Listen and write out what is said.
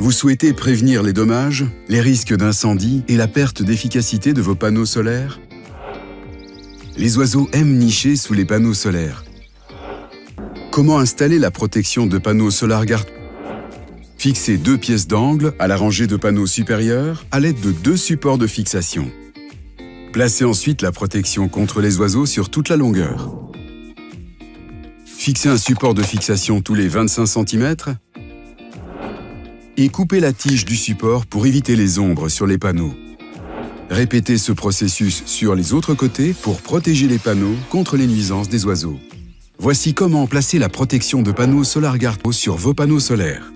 Vous souhaitez prévenir les dommages, les risques d'incendie et la perte d'efficacité de vos panneaux solaires? Les oiseaux aiment nicher sous les panneaux solaires. Comment installer la protection de panneaux SolarGuard Fixez deux pièces d'angle à la rangée de panneaux supérieurs à l'aide de deux supports de fixation. Placez ensuite la protection contre les oiseaux sur toute la longueur. Fixez un support de fixation tous les 25 cm et coupez la tige du support pour éviter les ombres sur les panneaux. Répétez ce processus sur les autres côtés pour protéger les panneaux contre les nuisances des oiseaux. Voici comment placer la protection de panneaux SolarGuard sur vos panneaux solaires.